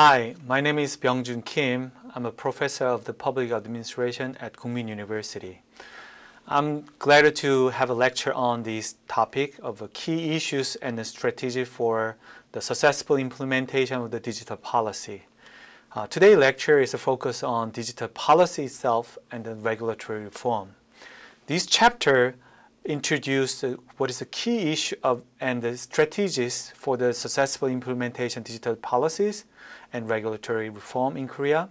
Hi, my name is Byung-Jun Kim. I'm a professor of the public administration at Kookmin University. I'm glad to have a lecture on this topic of key issues and the strategy for the successful implementation of the digital policy. Uh, today's lecture is a focus on digital policy itself and the regulatory reform. This chapter introduced what is the key issue of and the strategies for the successful implementation of digital policies and regulatory reform in Korea.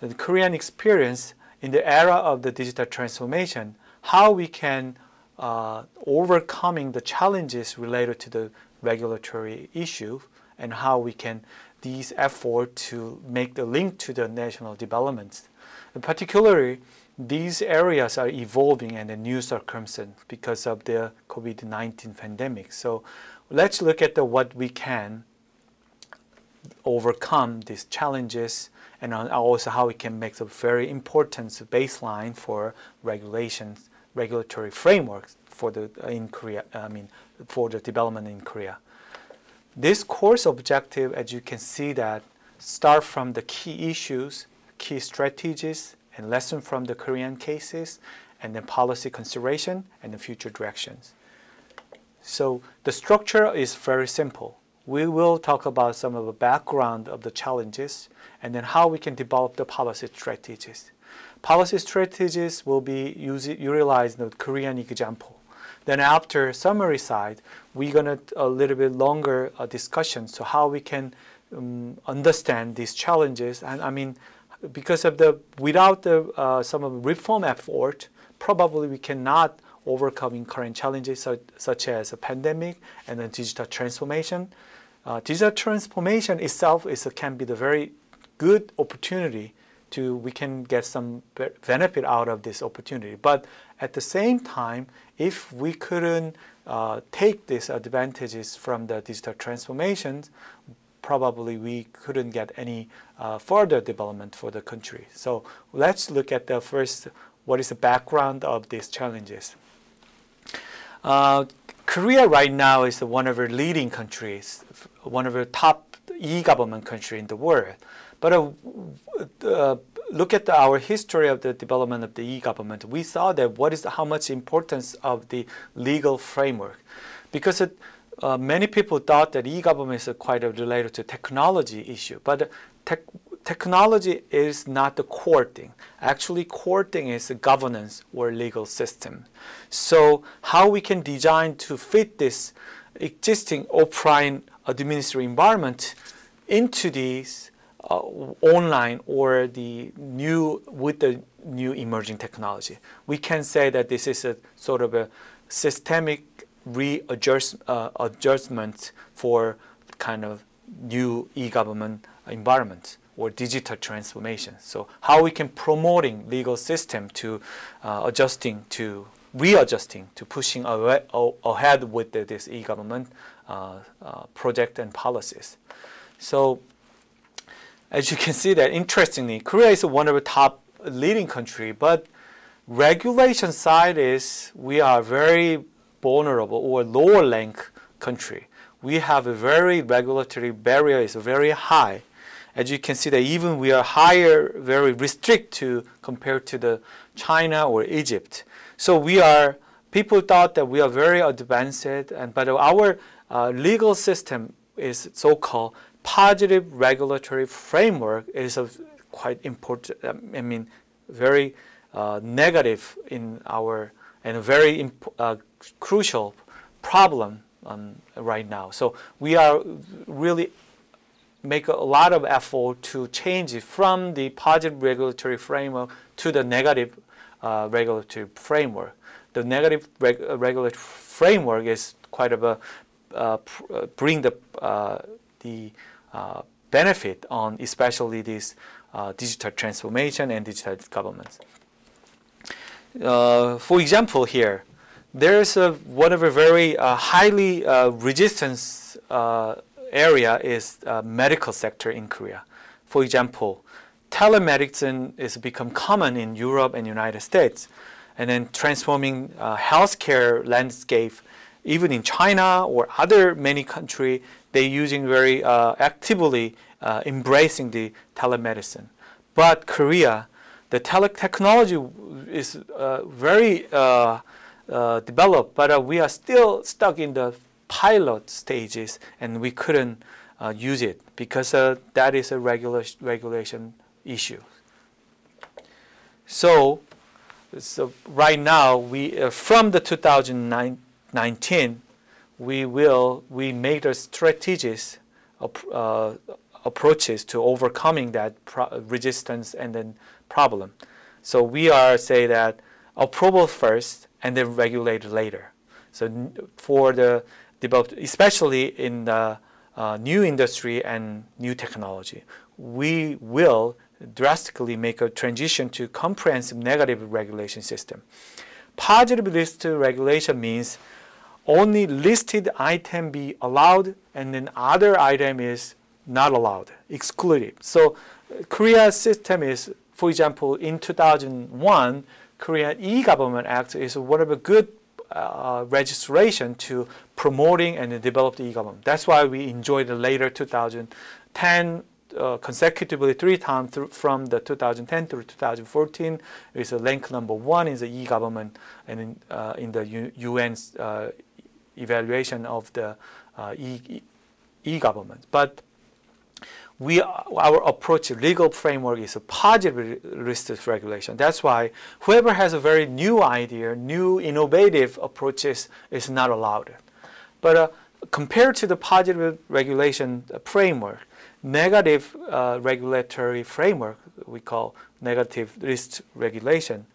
The Korean experience in the era of the digital transformation, how we can uh, overcoming the challenges related to the regulatory issue and how we can these efforts to make the link to the national developments. And particularly, these areas are evolving and the new circumstance because of the COVID-19 pandemic. So let's look at the what we can overcome these challenges and also how we can make a very important baseline for regulations, regulatory frameworks for the uh, in Korea. I mean, for the development in Korea. This course objective, as you can see, that start from the key issues, key strategies, and lesson from the Korean cases, and then policy consideration and the future directions. So the structure is very simple. We will talk about some of the background of the challenges and then how we can develop the policy strategies. Policy strategies will be utilized in the Korean example. Then after summary side, we're gonna a little bit longer uh, discussion so how we can um, understand these challenges. And I mean, because of the without the uh, some of reform effort, probably we cannot overcome current challenges such, such as a pandemic and then digital transformation. Uh, digital transformation itself is can be the very good opportunity to we can get some benefit out of this opportunity. But at the same time, if we couldn't uh, take these advantages from the digital transformations, probably we couldn't get any uh, further development for the country. So let's look at the first, what is the background of these challenges. Uh, Korea right now is one of the leading countries, one of the top e-government country in the world. But uh, uh, look at the, our history of the development of the e-government. We saw that what is how much importance of the legal framework, because it, uh, many people thought that e-government is quite related to technology issue, but te technology is not the core thing. Actually, core thing is the governance or legal system. So how we can design to fit this existing offline administrative environment into these uh, online or the new with the new emerging technology. We can say that this is a sort of a systemic readjustment uh, adjustment for kind of new e-government environment or digital transformation. So how we can promoting legal system to uh, adjusting to readjusting to pushing ahead with the, this e-government uh, uh, project and policies. So as you can see that interestingly, Korea is one of the top leading country, but regulation side is we are very vulnerable or lower rank country. We have a very regulatory barrier is very high. As you can see that even we are higher, very restrict to compared to the China or Egypt. So we are, people thought that we are very advanced and but our uh, legal system is so-called positive regulatory framework is a quite important, I mean, very uh, negative in our, and a very uh, crucial problem um, right now. So we are really make a lot of effort to change it from the positive regulatory framework to the negative uh, regulatory framework. The negative reg regulatory framework is quite of a uh, uh bring the uh, the uh, benefit on especially this uh, digital transformation and digital government. Uh, for example, here, there's a, one of a very uh, highly uh, resistance uh, area is medical sector in Korea. For example, telemedicine is become common in Europe and United States, and then transforming healthcare landscape even in China or other many country, they're using very uh, actively uh, embracing the telemedicine. But Korea, the tele technology is uh, very uh, uh, developed, but uh, we are still stuck in the pilot stages, and we couldn't use it because that is a regula regulation issue. So, so right now, we from the 2019, we will we made a strategies uh, approaches to overcoming that resistance and then problem. So we are say that approval first and then regulate later. So for the developed, especially in the uh, new industry and new technology, we will drastically make a transition to comprehensive negative regulation system. Positive list regulation means only listed item be allowed and then other item is not allowed, excluded. So Korea's system is, for example, in 2001, Korean e-government act is one of the good uh, registration to promoting and develop the e-government. That's why we enjoyed the later 2010 uh, consecutively three times through, from the 2010 through 2014 is a rank number one in the e-government and in, uh, in the U UN's uh, evaluation of the uh, e-government. E but we our approach legal framework is a positive list regulation. That's why whoever has a very new idea, new innovative approaches is not allowed. But uh, compared to the positive regulation framework, negative uh, regulatory framework we call negative list regulation,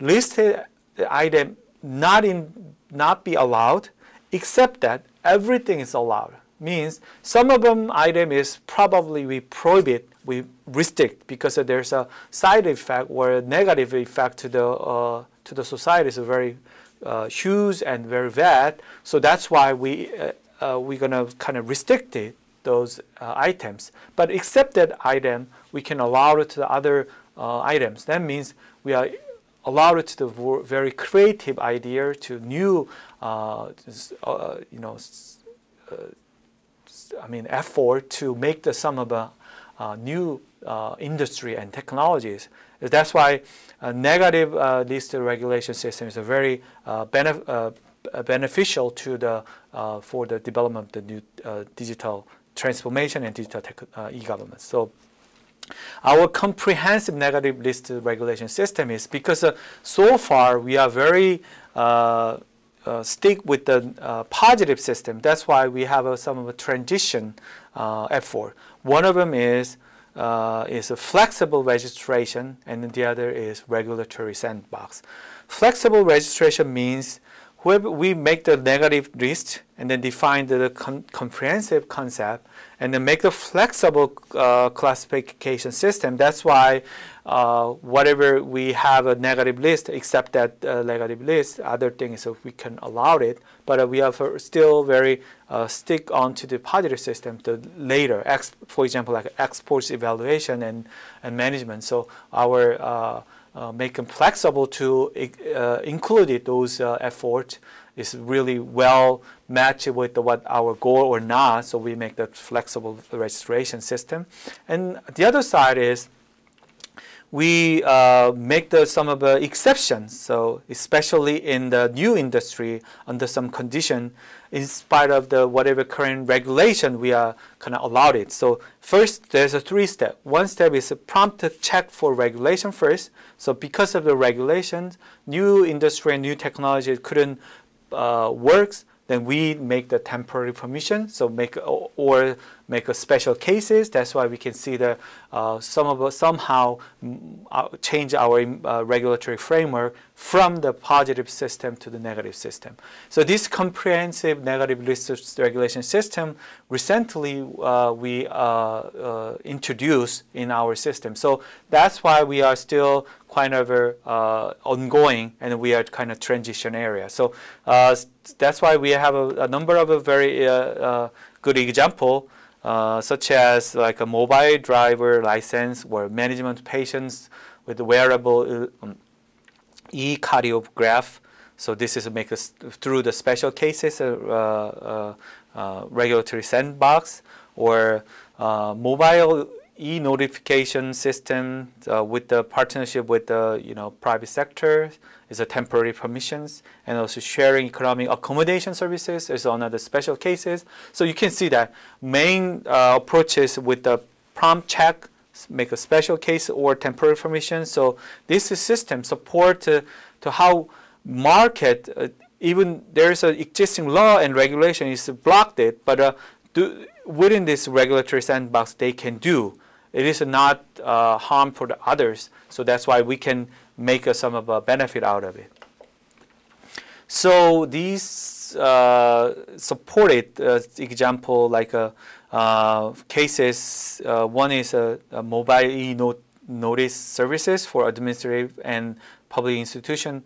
listed item not in not be allowed, except that everything is allowed means some of them item is probably we prohibit, we restrict because there's a side effect or a negative effect to the uh, to the society is very uh, huge and very bad. So that's why we uh, uh we're gonna kind of restrict it, those uh, items. But except that item, we can allow it to the other uh, items. That means we are allowed it to the very creative idea to new, you know I mean, effort to make the some of the uh, new uh, industry and technologies. That's why a negative uh, list regulation system is a very uh, benef uh, beneficial to the uh, for the development of the new digital transformation and digital e-government. So. Our comprehensive negative list regulation system is because so far we are very uh, stick with the uh, positive system. That's why we have a, some of a transition uh, effort. One of them is uh, is a flexible registration, and the other is regulatory sandbox. Flexible registration means whoever we make the negative list and then define the comprehensive concept and then make the flexible uh, classification system. That's why uh, whatever we have a negative list, except that uh, negative list, other things so we can allow it, but uh, we are still very uh, stick on to the positive system to later, for example, like exports evaluation and, and management. So our uh, Uh, make them flexible to uh, include those uh, efforts is really well matched with the, what our goal or not. So we make that flexible registration system. And the other side is we uh, make the, some of the exceptions. So especially in the new industry, under some condition, in spite of the whatever current regulation, we are kind of allowed it. So first, there's a three step. One step is a prompt check for regulation first. So because of the regulations, new industry and new technology couldn't uh, works, then we make the temporary permission. So make or make a special cases. That's why we can see that uh, some of somehow mm, uh, change our uh, regulatory framework from the positive system to the negative system. So this comprehensive negative list regulation system recently uh, we uh, uh, introduced in our system. So that's why we are still kind of ongoing and we are kind of transition area. So that's why we have a, a number of a very good example uh, such as like a mobile driver license or management patients with wearable um, e-cardiograph So this is make through the special cases uh, uh, uh, regulatory sandbox or uh, mobile e-notification system uh, with the partnership with the you know private sector is a temporary permissions and also sharing economic accommodation services is another special cases. So you can see that main uh, approaches with the prompt check make a special case or temporary permission. So this system support to how market uh, even there's an existing law and regulation is blocked it, but uh, do, within this regulatory sandbox they can do. It is not uh, harm for the others, so that's why we can make uh, some of a benefit out of it. So these uh, supported uh, example like uh, uh, cases. one is a, a mobile e-notice services for administrative and public institution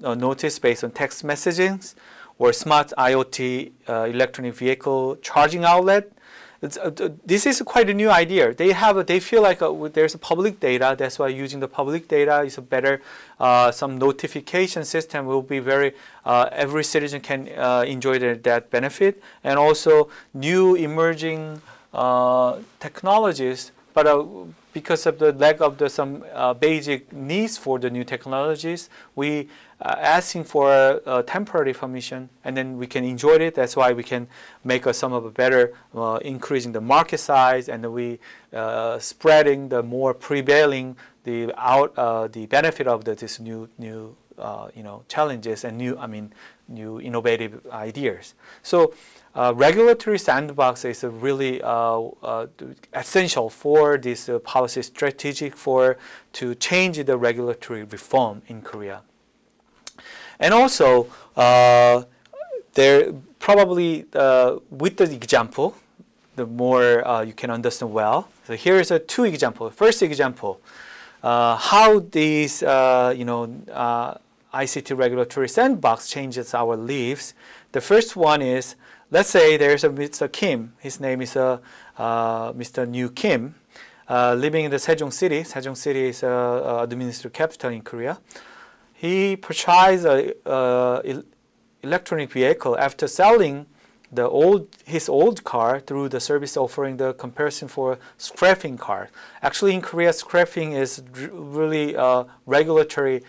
notice based on text messaging or smart IoT electronic vehicle charging outlet this is quite a new idea. They have, they feel like uh, there's a public data. That's why using the public data is a better. Uh, some notification system will be very. Uh, every citizen can uh, enjoy that benefit, and also new emerging uh, technologies. But because of the lack of the some basic needs for the new technologies, we uh, asking for a, a, temporary permission and then we can enjoy it. That's why we can make a, some of a better uh, increasing the market size and we uh, spreading the more prevailing the out uh, the benefit of the, this new new uh, you know challenges and new I mean new innovative ideas. So. Uh, regulatory sandbox is really uh, uh, essential for this policy strategic for to change the regulatory reform in Korea. And also, there probably with the example, the more uh, you can understand well. So here is a two example. First example, uh, how these uh, you know ICT regulatory sandbox changes our lives. The first one is let's say there's a Mr. Kim. His name is uh, Mr. New Kim, living in the Sejong City. Sejong City is a administrative capital in Korea he purchased a, electronic vehicle after selling the old his old car through the service offering the comparison for scrapping car. Actually, in Korea, scrapping is really uh, regulatory, uh,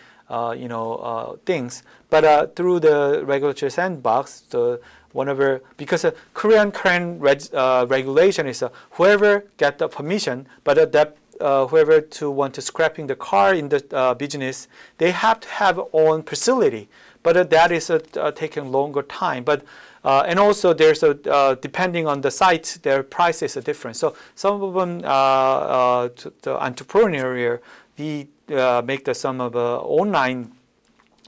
you know, uh, things. But uh, through the regulatory sandbox, the whenever because uh, Korean current reg, uh, regulation is whoever get the permission, but that uh, whoever to want to scrapping the car in the uh, business, they have to have own facility. But uh, that is uh, taking longer time. But uh, and also there's a uh, depending on the site, their prices are different. So some of them, the entrepreneur, uh, the make some of uh, online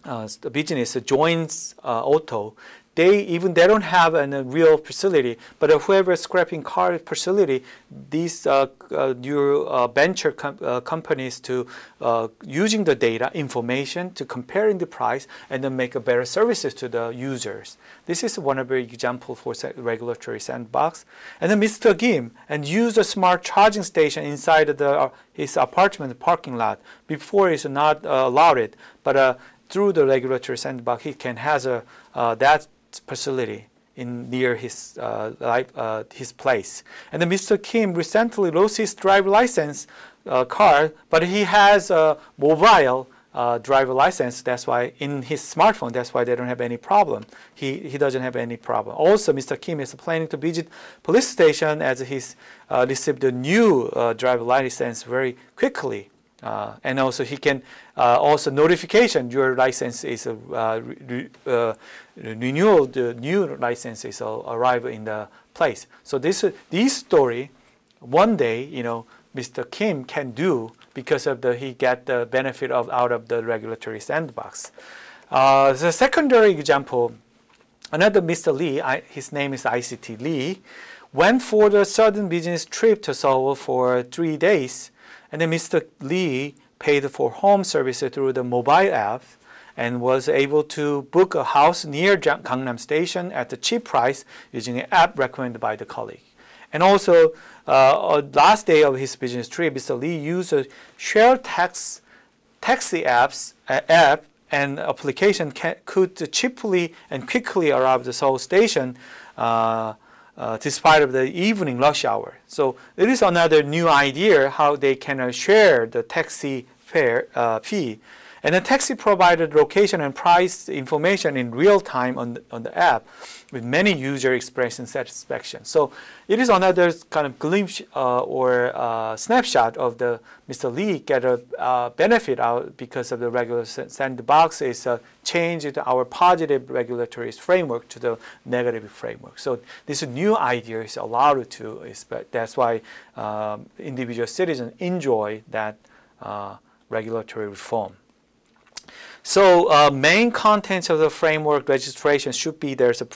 uh, business joins auto they even they don't have a real facility, but whoever scrapping car facility, these uh, uh, new uh, venture com uh, companies to uh, using the data information to comparing the price and then make a better services to the users. This is one of the example for regulatory sandbox. And then Mr. Kim and use a smart charging station inside the uh, his apartment parking lot. Before it's not allowed it, but through the regulatory sandbox, he can has a that facility in near his uh, life, uh, his place. And then Mr. Kim recently lost his driver license uh, card, but he has a mobile uh, driver license. That's why in his smartphone, that's why they don't have any problem. He, he doesn't have any problem. Also, Mr. Kim is planning to visit police station as he's uh, received a new uh, driver license very quickly. Uh, and also he can uh, also notification your license is uh, re, uh, renewal the new license is arrive in the place. So this this story, one day you know Mr. Kim can do because of the he get the benefit of out of the regulatory sandbox. Uh, the secondary example, another Mr. Lee, I, his name is ICT Lee, went for the sudden business trip to Seoul for three days and then Mr. Lee paid for home services through the mobile app and was able to book a house near Gangnam Station at a cheap price using an app recommended by the colleague. And also, uh, last day of his business trip, Mr. Lee used a shared tax, taxi apps, uh, app and application can, could cheaply and quickly arrive at the Seoul station uh, uh, despite of the evening rush hour. So it is another new idea how they can uh, share the taxi fare uh, fee. And the taxi provided location and price information in real time on the, on the app with many user expression satisfaction. So it is another kind of glimpse uh, or uh, snapshot of the Mr. Lee get a uh, benefit out because of the regular sandbox is a change in our positive regulatory framework to the negative framework. So this new idea is allowed to, that's why um, individual citizens enjoy that uh, regulatory reform. So uh, main contents of the framework registration should be there's a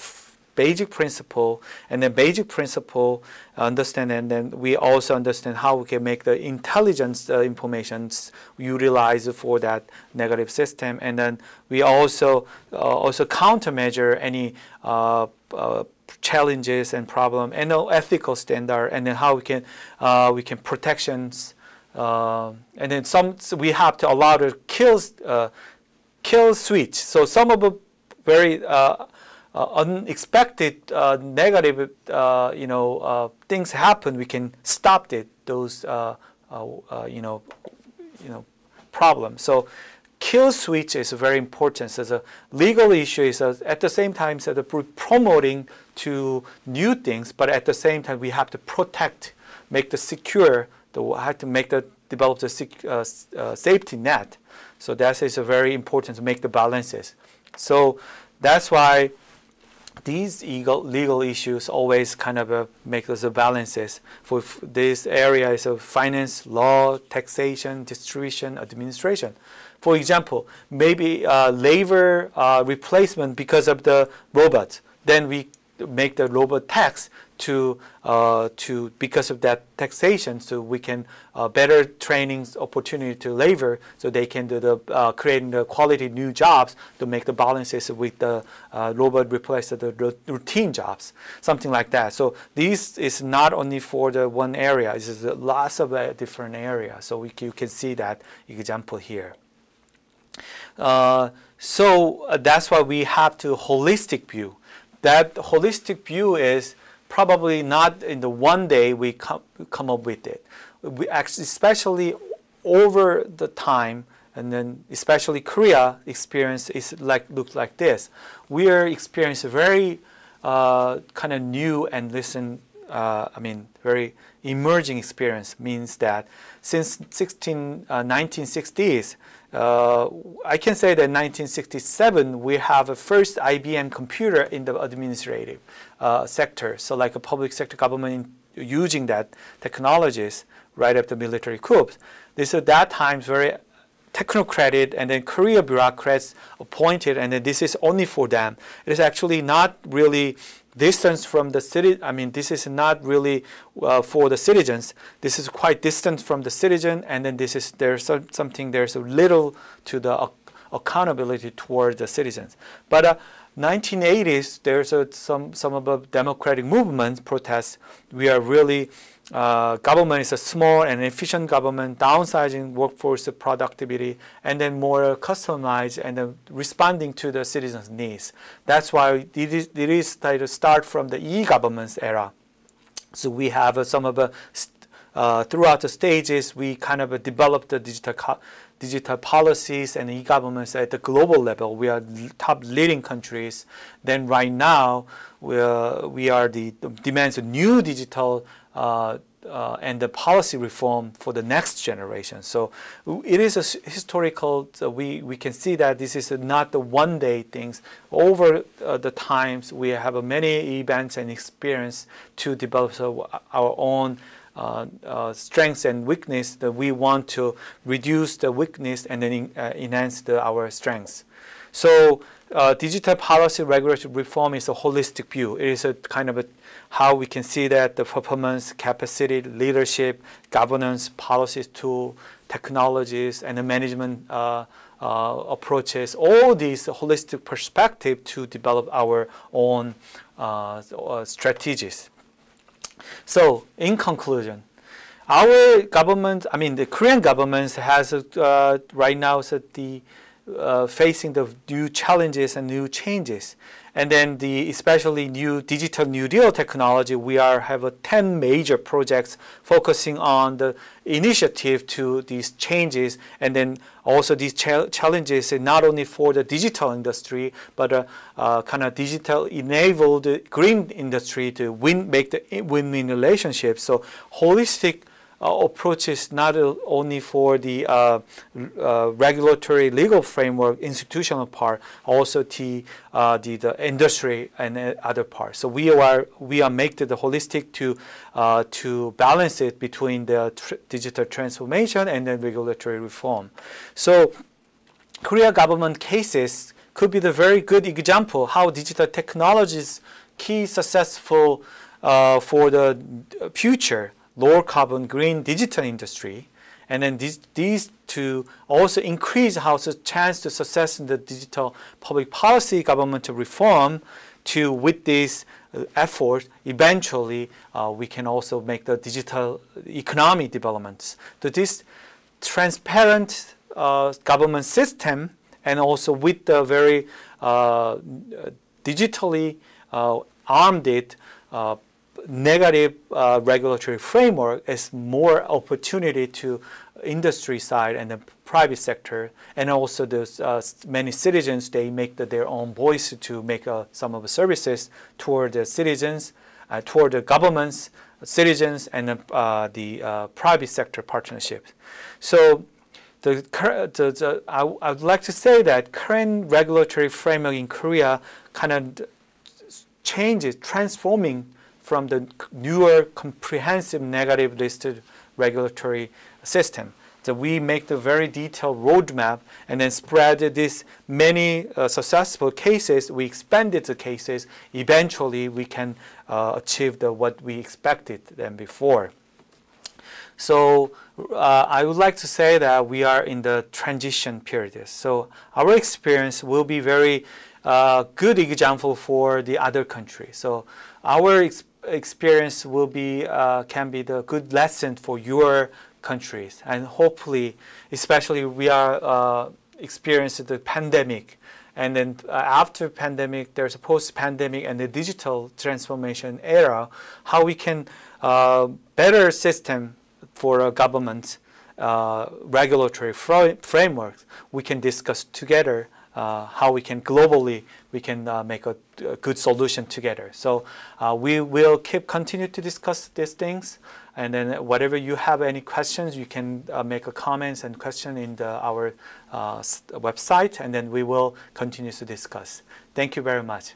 basic principle and then basic principle understand and then we also understand how we can make the intelligence uh, information utilized for that negative system. And then we also uh, also countermeasure any uh, uh challenges and problem and no ethical standard and then how we can uh, we can protections uh, and then some so we have to allow the kills kill switch. So some of the very uh, uh, unexpected uh, negative, uh, you know, uh, things happen. We can stop it. Those, uh, you know, you know, problems. So kill switch is very important. So the legal issue is at the same time so the promoting to new things, but at the same time we have to protect, make the secure, the have to make the develop a safety net. So that is very important to make the balances. So that's why these legal, legal issues always kind of uh, make those balances. For this area is of finance, law, taxation, distribution, administration. For example, maybe uh, labor uh, replacement because of the robots. Then we make the robot tax to uh, to because of that taxation, so we can uh, better training opportunity to labor, so they can do the uh, creating the quality new jobs to make the balances with the uh, robot replace the routine jobs, something like that. So this is not only for the one area; it's lots of uh, different areas. So we, you can see that example here. Uh, so that's why we have to holistic view. That holistic view is probably not in the one day we come, come up with it. We actually, especially over the time, and then especially Korea experience is like looked like this. We are experiencing very uh, kind of new and listen. Uh, I mean, very emerging experience means that since 16, uh, 1960s, uh, I can say that in 1967 we have a first IBM computer in the administrative uh, sector. So like a public sector government using that technologies right after military coups. This at that time very technocratic and then Korea bureaucrats appointed and then this is only for them. It is actually not really distance from the city. I mean, this is not really uh, for the citizens. This is quite distant from the citizen, and then this is there's some, something there's a little to the uh, accountability towards the citizens. But uh, 1980s, there's some some of the democratic movements protests. We are really uh, government is a small and efficient government, downsizing workforce productivity, and then more customized and then responding to the citizens' needs. That's why it is, it is to start from the e-government's era. So we have uh, some of the uh, throughout the stages, we kind of developed the digital digital policies and e-governments at the global level. We are top leading countries. Then right now, we are, we are the, the demands of new digital uh, uh, and the policy reform for the next generation. So it is a historical, so we, we can see that this is not the one day things. Over uh, the times, we have many events and experience to develop our own uh, uh, strengths and weakness that we want to reduce the weakness and then in, uh, enhance the, our strengths. So uh, digital policy regulatory reform is a holistic view. It is a kind of a, how we can see that the performance, capacity, leadership, governance, policies, tool, technologies, and the management uh, uh, approaches, all these holistic perspective to develop our own uh, uh, strategies. So, in conclusion, our government, I mean, the Korean government has uh, right now so the uh, facing the new challenges and new changes. And then the especially new digital new deal technology, we are have a 10 major projects focusing on the initiative to these changes and then also these cha challenges not only for the digital industry but uh, uh, kind of digital enabled green industry to win make the win-win relationship. So holistic uh, approaches not only for the uh, uh, regulatory legal framework, institutional part, also the, uh, the, the industry and uh, other parts. So we are we are making the holistic to uh, to balance it between the tr digital transformation and then regulatory reform. So Korea government cases could be the very good example how digital technologies key successful for the future lower carbon green digital industry. And then these, these to also increase house's chance to success in the digital public policy government reform to with this uh, effort, eventually uh, we can also make the digital economy developments. So this transparent uh, government system and also with the very uh, digitally uh, armed it, uh, negative uh, regulatory framework is more opportunity to industry side and the private sector and also those uh, many citizens they make the, their own voice to make uh, some of the services toward the citizens uh, toward the governments citizens and uh, the uh, private sector partnerships so the, the, the I, I would like to say that current regulatory framework in Korea kind of changes transforming from the newer comprehensive negative listed regulatory system. So we make the very detailed roadmap and then spread this many uh, successful cases. We expanded the cases. Eventually, we can uh, achieve the, what we expected than before. So uh, I would like to say that we are in the transition period. So our experience will be very uh, good example for the other countries. So our experience experience will be uh, can be the good lesson for your countries. And hopefully especially we are uh, experiencing the pandemic. And then uh, after pandemic there's a post-pandemic and the digital transformation era how we can uh, better system for a government uh, regulatory fr framework we can discuss together uh, how we can globally we can uh, make a, a, good solution together. So uh, we will keep continue to discuss these things, and then whatever you have any questions, you can uh, make a comments and question in the, our uh, website, and then we will continue to discuss. Thank you very much.